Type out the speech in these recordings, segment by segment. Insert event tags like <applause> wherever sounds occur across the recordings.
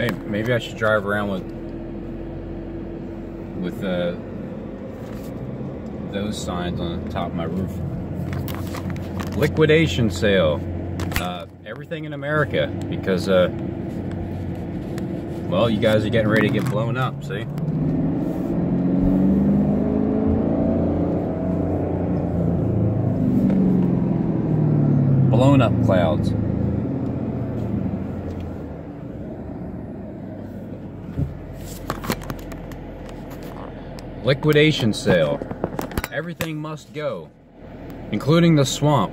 Hey, maybe I should drive around with with uh, those signs on the top of my roof. Liquidation sale. Uh, everything in America because, uh, well, you guys are getting ready to get blown up, see? Blown up clouds. Liquidation sale. Everything must go, including the swamp.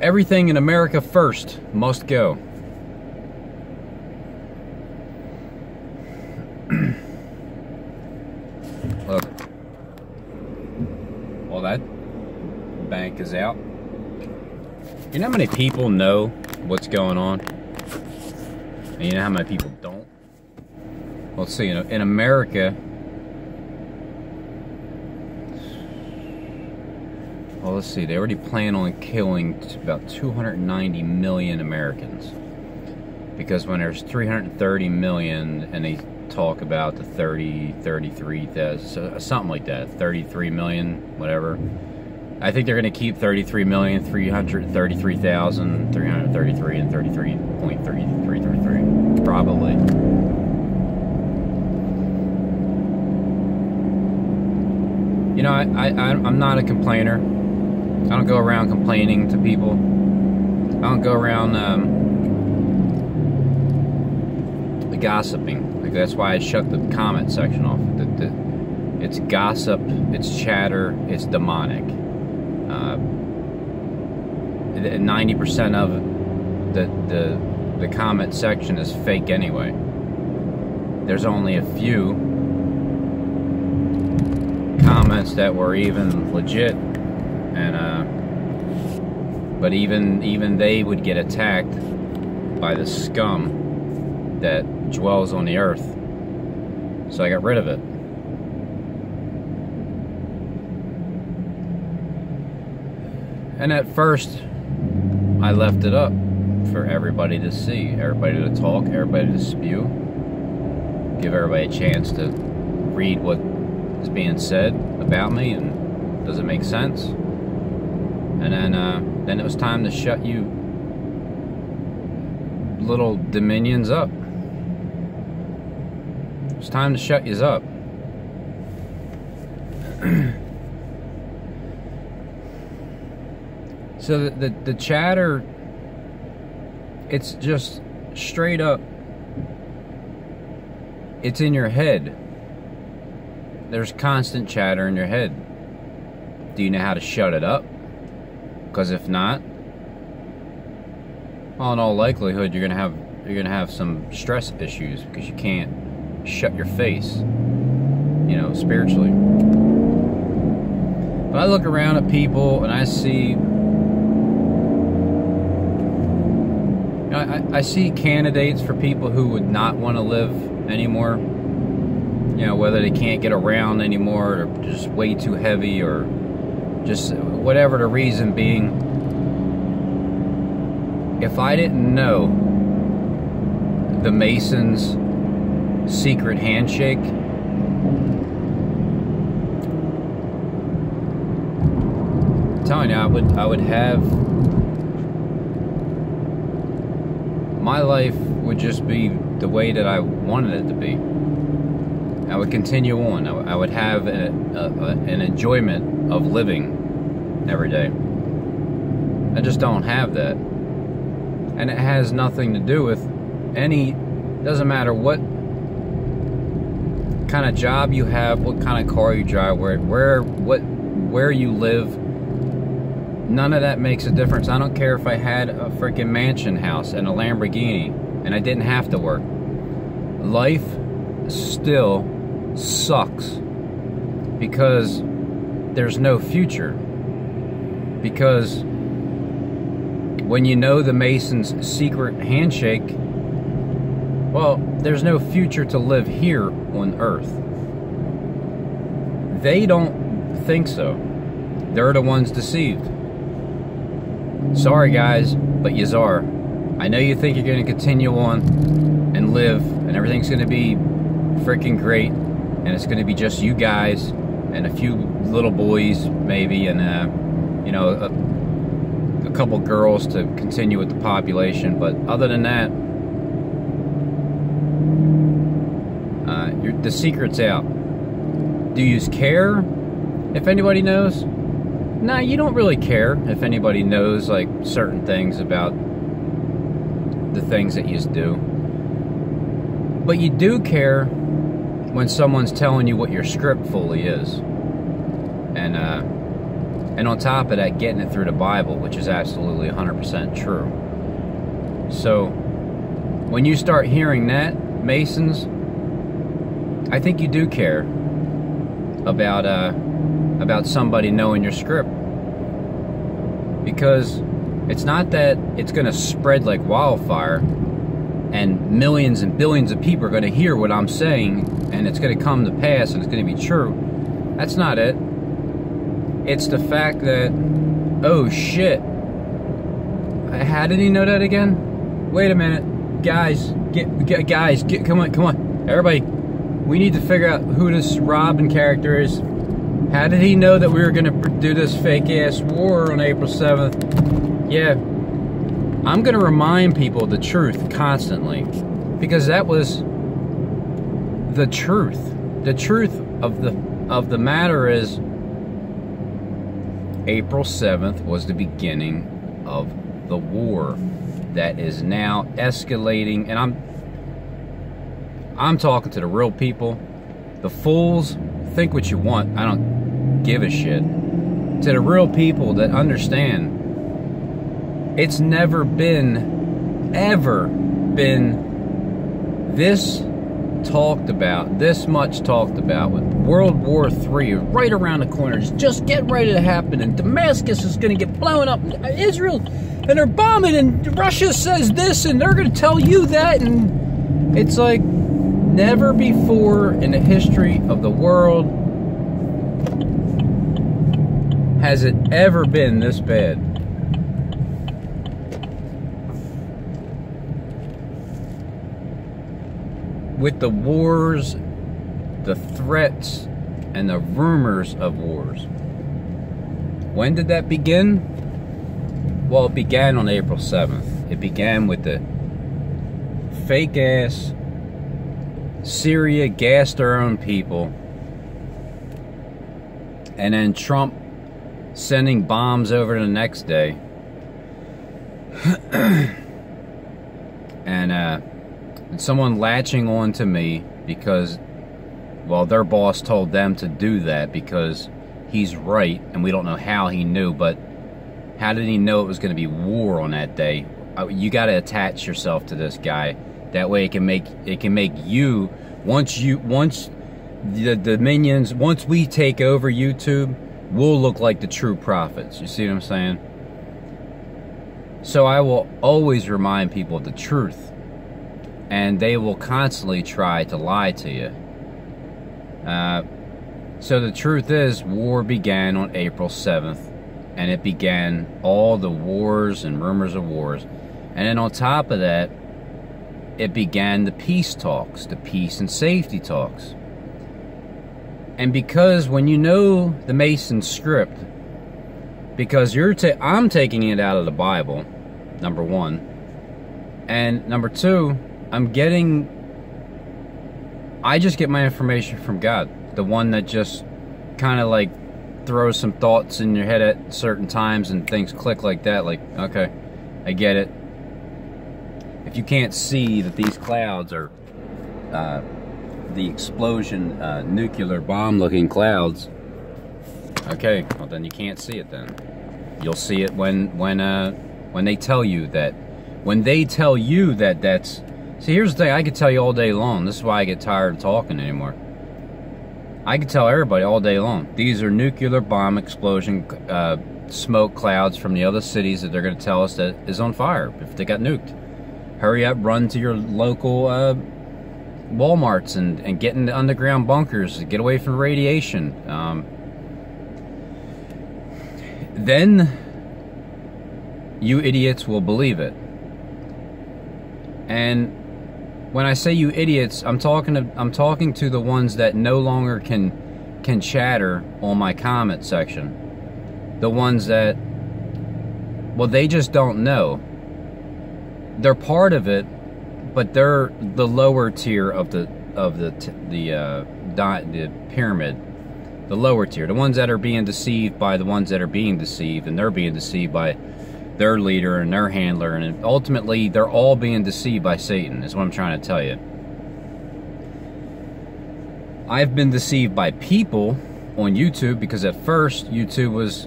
Everything in America first must go. <clears throat> Look. Well, that bank is out. You know how many people know what's going on? And you know how many people don't? Let's see, in America, well, let's see, they already plan on killing about 290 million Americans. Because when there's 330 million and they talk about the 30, 33, uh, something like that, 33 million, whatever. I think they're going to keep 33 million, 333,000, 333 and 33.3333. Probably. You know, I, I, I'm not a complainer. I don't go around complaining to people. I don't go around um, gossiping. Like that's why I shut the comment section off. The, the, it's gossip, it's chatter, it's demonic. Uh, 90% of the, the, the comment section is fake anyway. There's only a few comments that were even legit and uh, but even even they would get attacked by the scum that dwells on the earth so I got rid of it And at first, I left it up for everybody to see, everybody to talk, everybody to spew, give everybody a chance to read what is being said about me and does it make sense? And then, uh, then it was time to shut you little dominions up. It's time to shut yous up. <clears throat> So the, the, the chatter, it's just straight up, it's in your head. There's constant chatter in your head. Do you know how to shut it up? Because if not, well, in all likelihood, you're gonna have you're gonna have some stress issues because you can't shut your face, you know, spiritually. But I look around at people and I see I, I see candidates for people who would not want to live anymore. You know, whether they can't get around anymore, or just way too heavy, or just whatever the reason being. If I didn't know the Masons' secret handshake, I'm telling you, I would I would have my life would just be the way that I wanted it to be. I would continue on. I would have a, a, an enjoyment of living every day. I just don't have that. And it has nothing to do with any, doesn't matter what kind of job you have, what kind of car you drive, where, where, what, where you live, None of that makes a difference. I don't care if I had a freaking mansion house and a Lamborghini and I didn't have to work. Life still sucks because there's no future. Because when you know the Mason's secret handshake, well, there's no future to live here on Earth. They don't think so. They're the ones deceived. Sorry guys, but you are. I know you think you're going to continue on and live, and everything's going to be freaking great, and it's going to be just you guys and a few little boys, maybe, and, uh, you know, a, a couple girls to continue with the population. But other than that, uh, the secret's out. Do you care if anybody knows? Nah, you don't really care if anybody knows like certain things about the things that you do. But you do care when someone's telling you what your script fully is. And uh, and on top of that, getting it through the Bible, which is absolutely 100% true. So when you start hearing that, Masons, I think you do care about uh, about somebody knowing your script because it's not that it's going to spread like wildfire and millions and billions of people are going to hear what I'm saying and it's going to come to pass and it's going to be true. That's not it. It's the fact that, oh shit. I How did he know that again? Wait a minute. Guys, get, get guys, get, come on, come on. Everybody, we need to figure out who this Robin character is. How did he know that we were going to do this fake ass war on April 7th? Yeah, I'm going to remind people the truth constantly because that was the truth. The truth of the of the matter is April 7th was the beginning of the war that is now escalating and I'm I'm talking to the real people. The fools think what you want. I don't give a shit. To the real people that understand, it's never been, ever been this talked about, this much talked about with World War III right around the corner. It's just getting ready to happen, and Damascus is going to get blown up. Israel, and they're bombing, and Russia says this, and they're going to tell you that, and it's like never before in the history of the world has it ever been this bad. With the wars, the threats, and the rumors of wars. When did that begin? Well, it began on April 7th. It began with the fake ass Syria gassed their own people. And then Trump sending bombs over the next day. <clears throat> and uh, someone latching on to me because, well, their boss told them to do that because he's right, and we don't know how he knew, but how did he know it was going to be war on that day? Uh, you got to attach yourself to this guy that way it can make it can make you once you once the, the minions once we take over YouTube, we'll look like the true prophets. You see what I'm saying? So I will always remind people of the truth. And they will constantly try to lie to you. Uh, so the truth is, war began on April 7th. And it began all the wars and rumors of wars. And then on top of that, it began the peace talks, the peace and safety talks. And because when you know the Mason script, because you're ta- I'm taking it out of the Bible, number one, and number two, I'm getting. I just get my information from God, the one that just kind of like throws some thoughts in your head at certain times and things click like that. Like, okay, I get it if you can't see that these clouds are uh, the explosion uh, nuclear bomb looking clouds okay well then you can't see it then you'll see it when when uh when they tell you that when they tell you that that's see here's the thing. I could tell you all day long. This is why I get tired of talking anymore. I could tell everybody all day long. These are nuclear bomb explosion uh, smoke clouds from the other cities that they're going to tell us that is on fire if they got nuked. Hurry up, run to your local uh, Walmarts and, and get in the underground bunkers, to get away from radiation. Um, then you idiots will believe it. And when I say you idiots, I'm talking to I'm talking to the ones that no longer can can chatter on my comment section. The ones that well they just don't know. They're part of it, but they're the lower tier of the of the the uh, the pyramid, the lower tier, the ones that are being deceived by the ones that are being deceived, and they're being deceived by their leader and their handler, and ultimately they're all being deceived by Satan. Is what I'm trying to tell you. I've been deceived by people on YouTube because at first YouTube was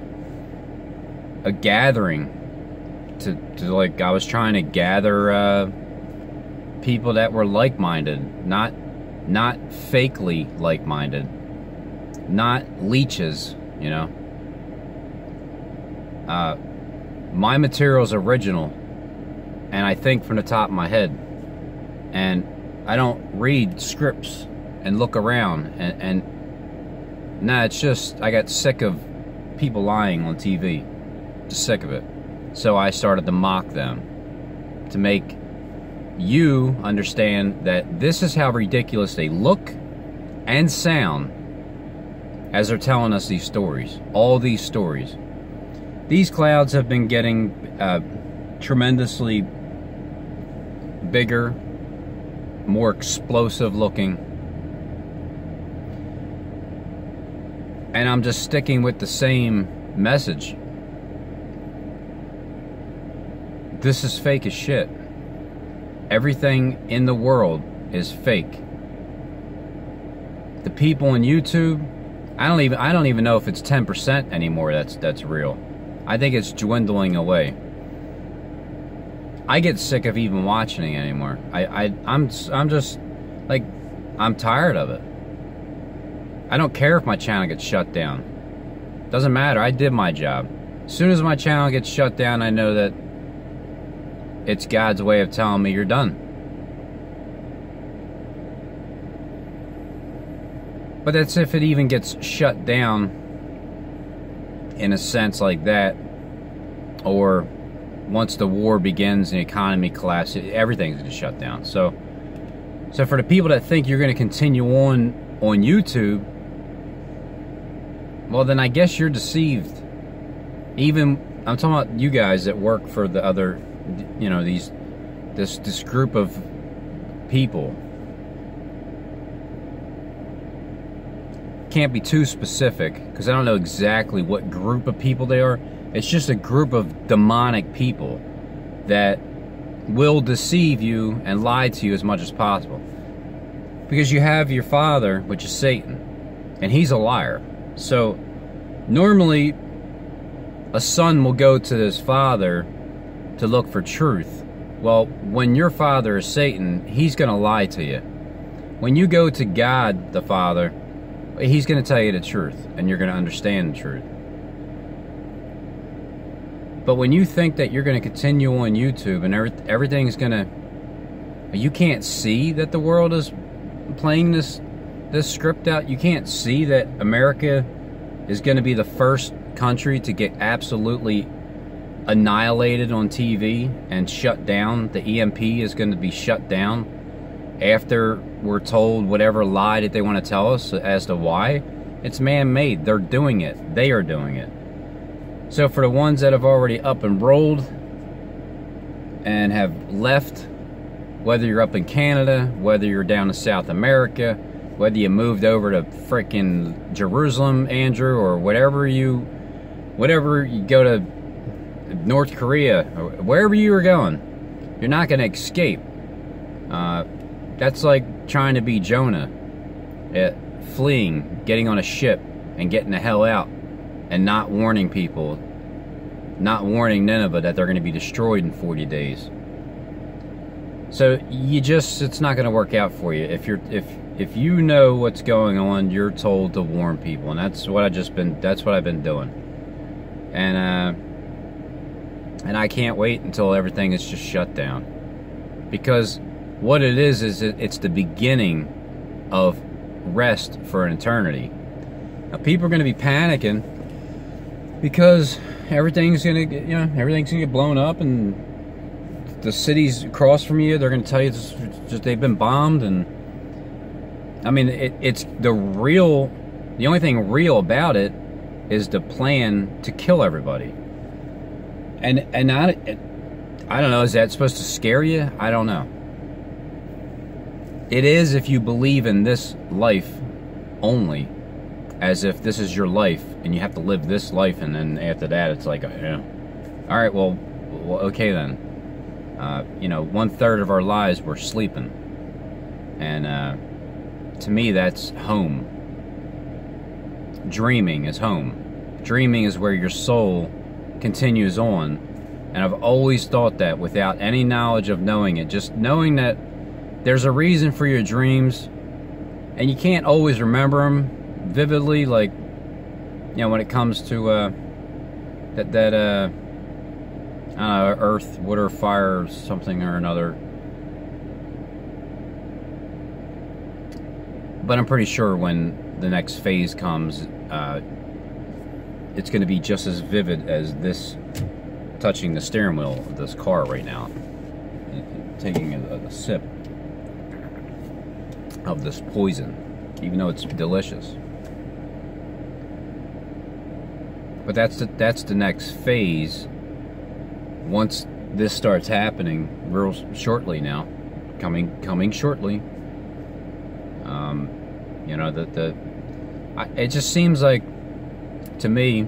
a gathering to, to like I was trying to gather uh, people that were like-minded, not not fakely like-minded, not leeches, you know. Uh, my material is original, and I think from the top of my head, and I don't read scripts and look around and, and nah, it's just I got sick of people lying on TV, just sick of it. So I started to mock them to make you understand that this is how ridiculous they look and sound as they're telling us these stories. All these stories. These clouds have been getting uh, tremendously bigger, more explosive looking. And I'm just sticking with the same message. This is fake as shit. Everything in the world is fake. The people on YouTube, I don't even I don't even know if it's 10% anymore that's that's real. I think it's dwindling away. I get sick of even watching it anymore. I, I I'm I'm just like I'm tired of it. I don't care if my channel gets shut down. Doesn't matter. I did my job. As soon as my channel gets shut down, I know that it's God's way of telling me you're done. But that's if it even gets shut down in a sense like that. Or once the war begins and the economy collapses, everything's going to shut down. So, so for the people that think you're going to continue on on YouTube, well, then I guess you're deceived. Even, I'm talking about you guys that work for the other you know these this this group of people can't be too specific because I don't know exactly what group of people they are. It's just a group of demonic people that will deceive you and lie to you as much as possible. Because you have your father, which is Satan, and he's a liar. So normally a son will go to his father to look for truth. Well, when your father is Satan, he's going to lie to you. When you go to God the Father, he's going to tell you the truth, and you're going to understand the truth. But when you think that you're going to continue on YouTube and every, everything's going to... You can't see that the world is playing this this script out. You can't see that America is going to be the first country to get absolutely annihilated on TV and shut down. The EMP is going to be shut down after we're told whatever lie that they want to tell us as to why. It's man-made. They're doing it. They are doing it. So for the ones that have already up and rolled and have left, whether you're up in Canada, whether you're down in South America, whether you moved over to freaking Jerusalem, Andrew, or whatever you, whatever you go to North Korea, wherever you are going, you're not going to escape. That's like trying to be Jonah, at fleeing, getting on a ship, and getting the hell out, and not warning people, not warning Nineveh that they're going to be destroyed in 40 days. So you just, it's not going to work out for you. If you're, if, if you know what's going on, you're told to warn people, and that's what I just been, that's what I've been doing. And, uh, and I can't wait until everything is just shut down. Because what it is, is it's the beginning of rest for an eternity. Now, people are going to be panicking because everything's going to get, you know, everything's going to get blown up and the cities across from you, they're going to tell you just, just they've been bombed, and I mean, it, it's the real. The only thing real about it is the plan to kill everybody. And and I, I don't know. Is that supposed to scare you? I don't know. It is if you believe in this life only, as if this is your life and you have to live this life, and then after that, it's like, yeah, all right, well, well okay then. Uh, you know, one third of our lives we're sleeping, and uh, to me, that's home. Dreaming is home. Dreaming is where your soul continues on. And I've always thought that without any knowledge of knowing it. Just knowing that there's a reason for your dreams, and you can't always remember them vividly, like, you know, when it comes to uh, that, that, uh, uh, earth, water, fire, something or another. But I'm pretty sure when the next phase comes, uh, it's going to be just as vivid as this touching the steering wheel of this car right now. Taking a, a sip of this poison, even though it's delicious. But that's the, that's the next phase once this starts happening real shortly now, coming coming shortly. Um, you know that the, I, it just seems like to me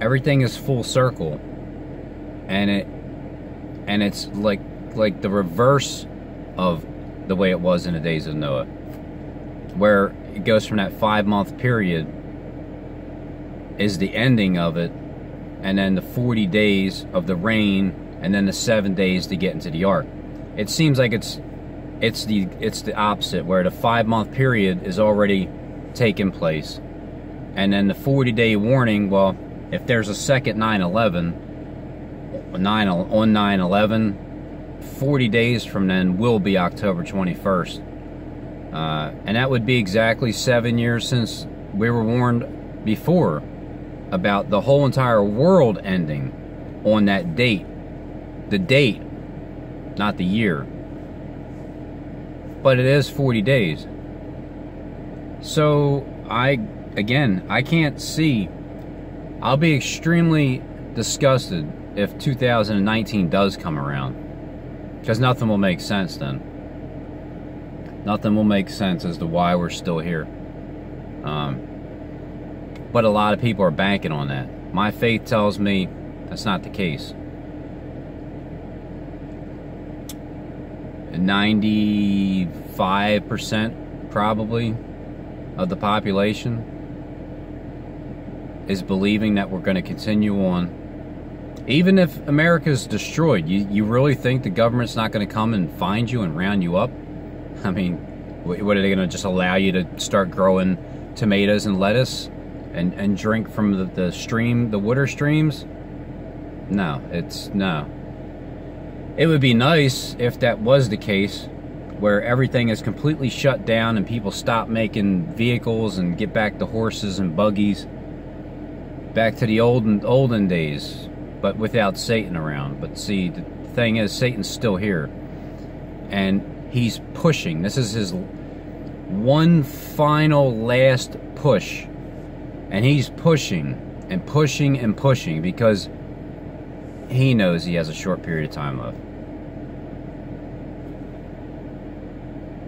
everything is full circle, and it and it's like like the reverse of the way it was in the days of Noah, where it goes from that five month period is the ending of it and then the 40 days of the rain, and then the seven days to get into the ark. It seems like it's it's the it's the opposite, where the five month period is already taken place, and then the 40 day warning. Well, if there's a second 9/11, 9 on 9/11, 40 days from then will be October 21st, uh, and that would be exactly seven years since we were warned before about the whole entire world ending on that date. The date, not the year. But it is 40 days. So, I, again, I can't see. I'll be extremely disgusted if 2019 does come around. Because nothing will make sense then. Nothing will make sense as to why we're still here. Um, but a lot of people are banking on that. My faith tells me that's not the case. 95% probably of the population is believing that we're going to continue on. Even if America's destroyed, you, you really think the government's not going to come and find you and round you up? I mean, what are they going to just allow you to start growing tomatoes and lettuce? and and drink from the, the stream, the water streams. No, it's no. It would be nice if that was the case, where everything is completely shut down and people stop making vehicles and get back to horses and buggies, back to the olden olden days, but without Satan around. But see, the thing is, Satan's still here, and he's pushing. This is his one final last push and he's pushing and pushing and pushing because he knows he has a short period of time left.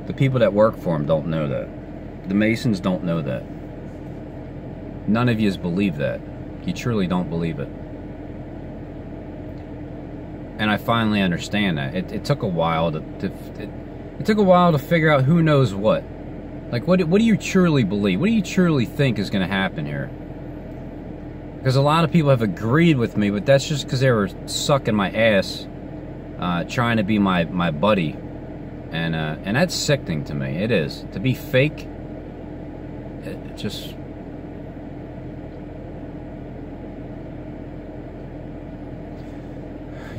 The people that work for him don't know that. The Masons don't know that. None of you believe that. You truly don't believe it. And I finally understand that. It, it took a while to, to it, it took a while to figure out who knows what. Like, what, what do you truly believe? What do you truly think is going to happen here? Because a lot of people have agreed with me, but that's just because they were sucking my ass, uh, trying to be my, my buddy. And, uh, and that's sickening to me. It is. To be fake, it just...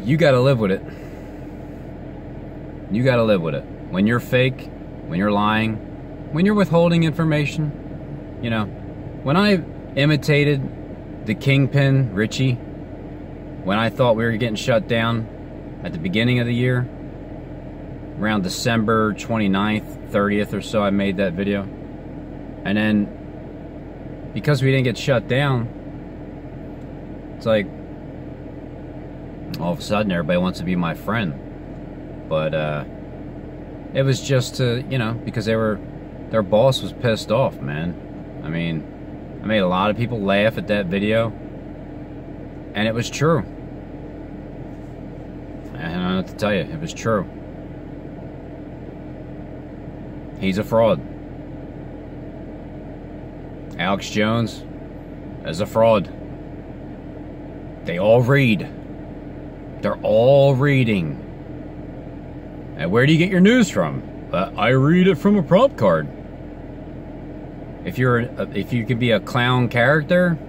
You gotta live with it. You gotta live with it. When you're fake, when you're lying, when you're withholding information, you know, when I imitated the Kingpin, Richie, when I thought we were getting shut down at the beginning of the year, around December 29th, 30th or so, I made that video. And then, because we didn't get shut down, it's like, all of a sudden everybody wants to be my friend. But, uh, it was just to, you know, because they were, their boss was pissed off, man. I mean, I made a lot of people laugh at that video. And it was true. I don't know what to tell you. It was true. He's a fraud. Alex Jones is a fraud. They all read. They're all reading. And where do you get your news from? Uh, I read it from a prop card. If you're if you could be a clown character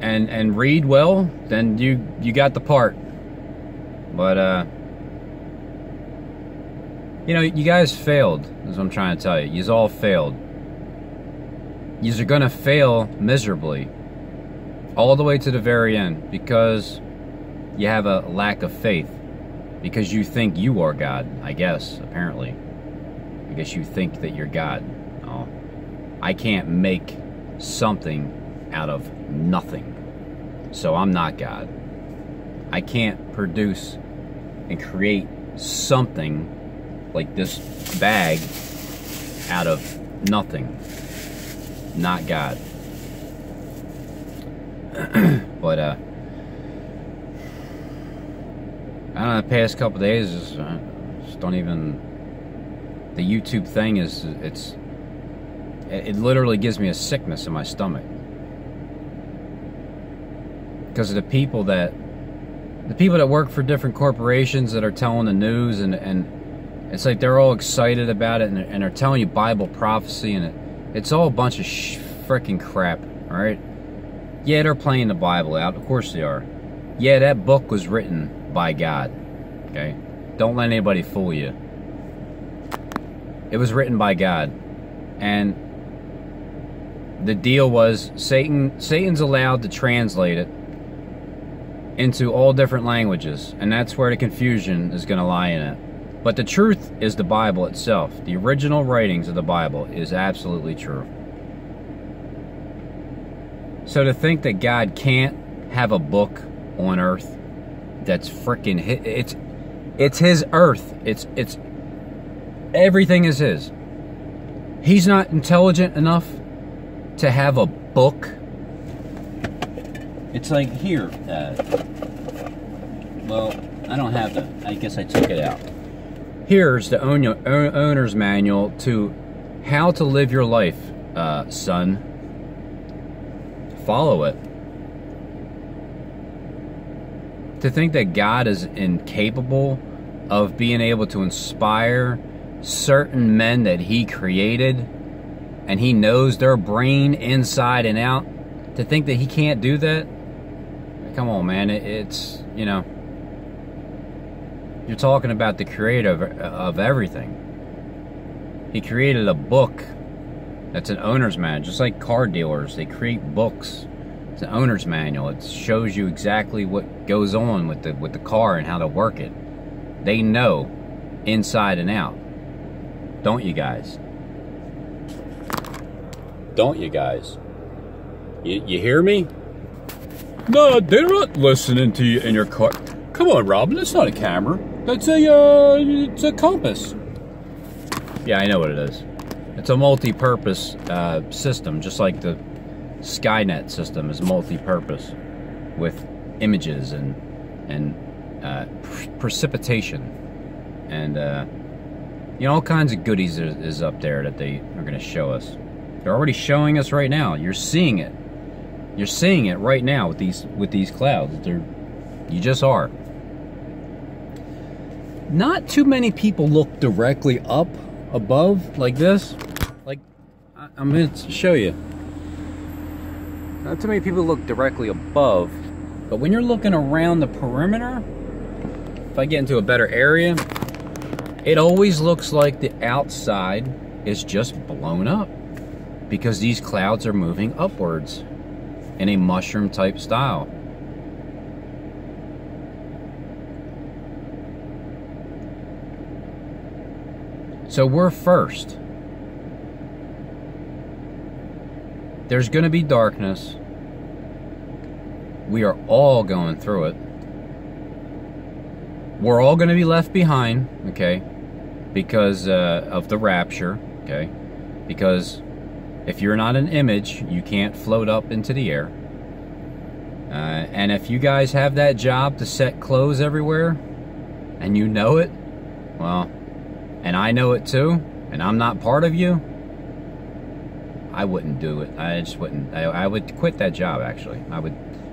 and and read well, then you you got the part. But uh you know, you guys failed, is what I'm trying to tell you. You all failed. You are gonna fail miserably. All the way to the very end because you have a lack of faith. Because you think you are God, I guess, apparently. I guess you think that you're God. Oh, I can't make something out of nothing. So I'm not God. I can't produce and create something like this bag out of nothing. Not God. <clears throat> but, uh, I don't know, the past couple days, just, uh, just don't even, the YouTube thing is, it's, it literally gives me a sickness in my stomach. Because of the people that, the people that work for different corporations that are telling the news and, and it's like they're all excited about it and and they're telling you Bible prophecy and it, it's all a bunch of sh- freaking crap, alright? Yeah, they're playing the Bible out. Of course they are. Yeah, that book was written by God. Okay? Don't let anybody fool you. It was written by God. And the deal was Satan Satan's allowed to translate it into all different languages, and that's where the confusion is going to lie in it. But the truth is the Bible itself. The original writings of the Bible is absolutely true. So to think that God can't have a book on earth that's freaking it's it's his earth. It's it's everything is his. He's not intelligent enough to have a book. It's like here. Uh, well, I don't have the. I guess I took it out. Here's the owner's manual to how to live your life, uh, son. Follow it. To think that God is incapable of being able to inspire certain men that He created and He knows their brain inside and out, to think that He can't do that? Come on, man. It's, you know. You're talking about the creator of, of everything. He created a book that's an owner's manual, just like car dealers. They create books. It's an owner's manual. It shows you exactly what goes on with the with the car and how to work it. They know inside and out. Don't you guys? Don't you guys? You, you hear me? No, they're not listening to you in your car. Come on, Robin, it's not a camera. That's a, uh, it's a compass. Yeah, I know what it is. It's a multi-purpose uh, system, just like the Skynet system is multi-purpose with images and and uh, precipitation and uh, you know all kinds of goodies is, is up there that they are going to show us. They're already showing us right now. You're seeing it. You're seeing it right now with these with these clouds. They're you just are not too many people look directly up above like this. Like, I'm going to show you. Not too many people look directly above, but when you're looking around the perimeter, if I get into a better area, it always looks like the outside is just blown up because these clouds are moving upwards in a mushroom type style. So we're first. There's going to be darkness. We are all going through it. We're all going to be left behind, okay, because uh, of the rapture, okay? Because if you're not an image, you can't float up into the air. Uh, and if you guys have that job to set clothes everywhere, and you know it, well, and I know it too, and I'm not part of you, I wouldn't do it. I just wouldn't. I, I would quit that job, actually. I would,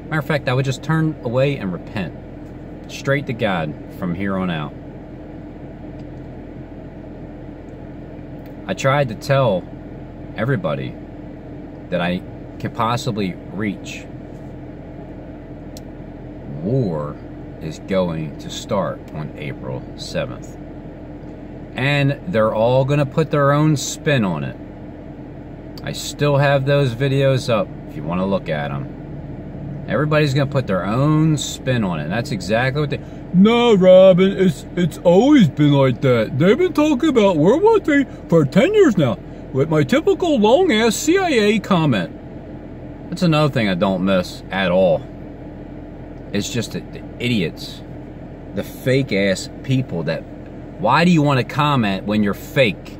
matter of fact, I would just turn away and repent. Straight to God from here on out. I tried to tell everybody that I could possibly reach. War is going to start on April 7th. And they're all going to put their own spin on it. I still have those videos up if you want to look at them. Everybody's going to put their own spin on it. That's exactly what they... No, Robin, it's it's always been like that. They've been talking about World War III for 10 years now, with my typical long-ass CIA comment. That's another thing I don't miss at all. It's just the, the idiots, the fake-ass people that... Why do you want to comment when you're fake?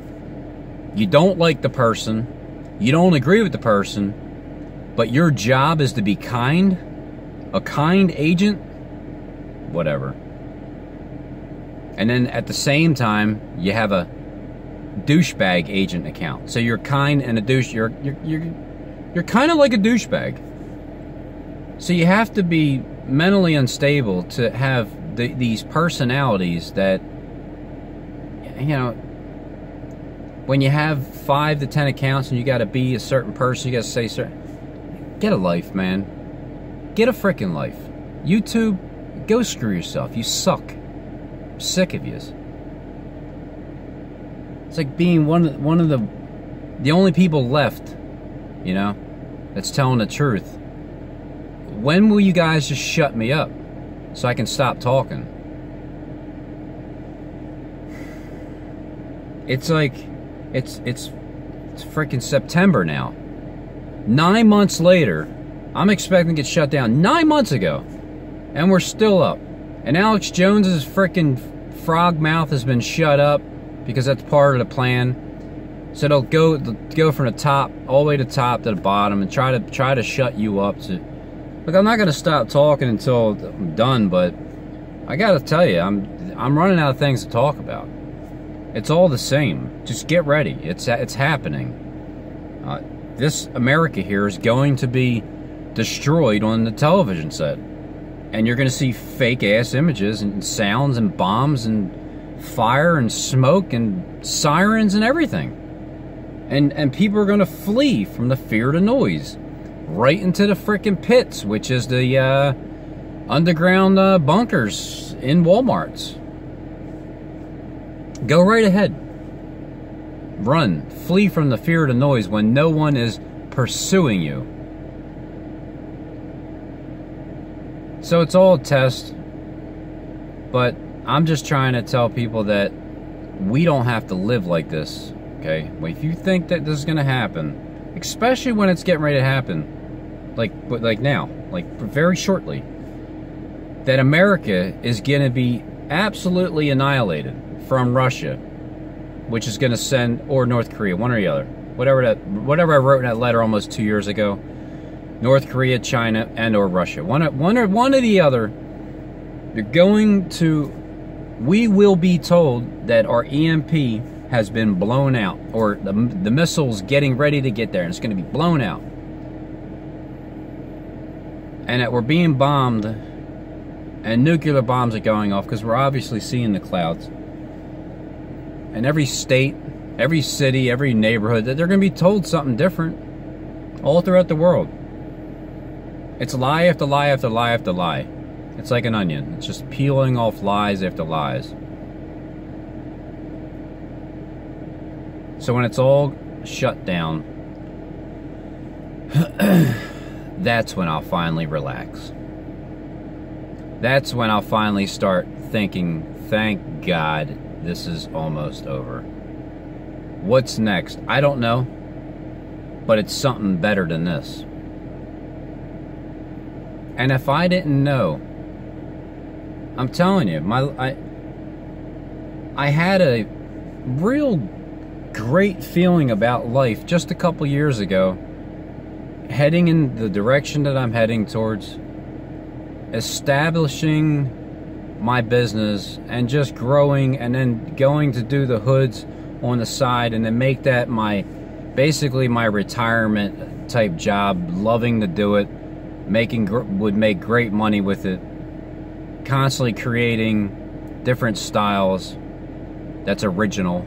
You don't like the person, you don't agree with the person, but your job is to be kind, a kind agent, whatever. And then at the same time, you have a douchebag agent account. So you're kind and a douche. You're you're you're, you're kind of like a douchebag. So you have to be mentally unstable to have the, these personalities that you know. When you have five to ten accounts and you got to be a certain person, you got to say certain. Get a life, man. Get a freaking life. YouTube Go screw yourself. You suck. I'm sick of you. It's like being one of, one of the the only people left, you know, that's telling the truth. When will you guys just shut me up so I can stop talking? It's like it's it's it's freaking September now. 9 months later, I'm expecting to get shut down 9 months ago. And we're still up. And Alex Jones's freaking frog mouth has been shut up because that's part of the plan. So they'll go they'll go from the top all the way to the top to the bottom and try to try to shut you up to Look, I'm not gonna stop talking until I'm done, but I gotta tell you, I'm I'm running out of things to talk about. It's all the same. Just get ready. It's it's happening. Uh, this America here is going to be destroyed on the television set and you're going to see fake ass images and sounds and bombs and fire and smoke and sirens and everything. And and people are going to flee from the fear of noise right into the freaking pits, which is the uh, underground uh, bunkers in Walmarts. Go right ahead. Run. Flee from the fear of the noise when no one is pursuing you. So it's all a test, but I'm just trying to tell people that we don't have to live like this, okay? If you think that this is going to happen, especially when it's getting ready to happen, like like now, like very shortly, that America is going to be absolutely annihilated from Russia, which is going to send or North Korea, one or the other, whatever that whatever I wrote in that letter almost two years ago. North Korea, China, and or Russia. One, one or one or the other. You're going to. We will be told that our EMP has been blown out, or the the missile's getting ready to get there, and it's going to be blown out, and that we're being bombed, and nuclear bombs are going off because we're obviously seeing the clouds. And every state, every city, every neighborhood, that they're going to be told something different all throughout the world. It's lie after lie after lie after lie. It's like an onion. It's just peeling off lies after lies. So when it's all shut down, <clears throat> that's when I'll finally relax. That's when I'll finally start thinking, thank God this is almost over. What's next? I don't know. But it's something better than this. And if I didn't know, I'm telling you, my I I had a real great feeling about life just a couple years ago, heading in the direction that I'm heading towards, establishing my business and just growing and then going to do the hoods on the side and then make that my basically my retirement type job loving to do it making would make great money with it. Constantly creating different styles that's original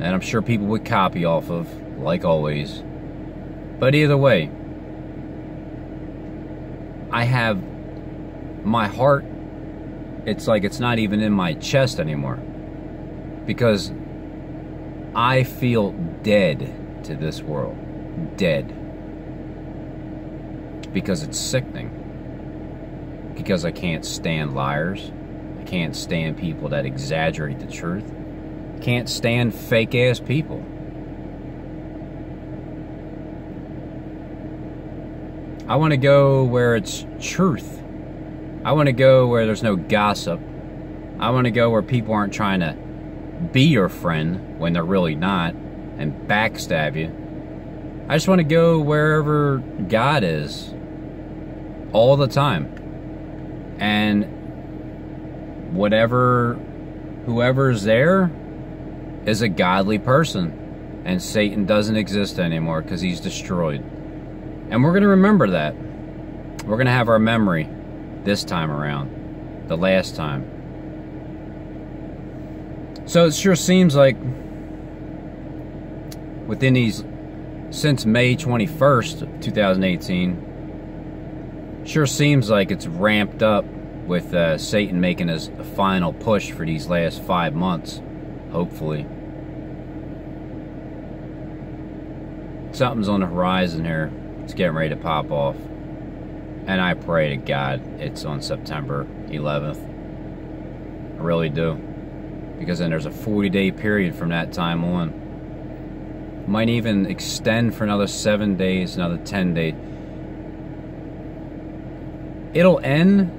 and I'm sure people would copy off of like always. But either way I have my heart it's like it's not even in my chest anymore because I feel dead to this world. Dead. Because it's sickening. Because I can't stand liars. I can't stand people that exaggerate the truth. Can't stand fake ass people. I want to go where it's truth. I want to go where there's no gossip. I want to go where people aren't trying to be your friend when they're really not and backstab you. I just want to go wherever God is all the time. And whatever, whoever's there is a godly person. And Satan doesn't exist anymore because he's destroyed. And we're going to remember that. We're going to have our memory this time around, the last time. So it sure seems like within these, since May 21st, 2018, sure seems like it's ramped up with uh, Satan making his final push for these last five months, hopefully. Something's on the horizon here. It's getting ready to pop off. And I pray to God it's on September 11th. I really do because then there's a 40 day period from that time on. Might even extend for another seven days, another 10 days. It'll end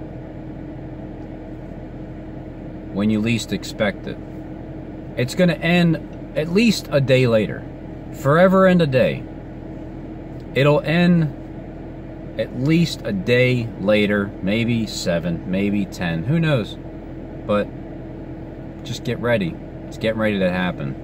when you least expect it. It's going to end at least a day later. Forever and a day. It'll end at least a day later, maybe seven, maybe ten, who knows? But just get ready. It's getting ready to happen.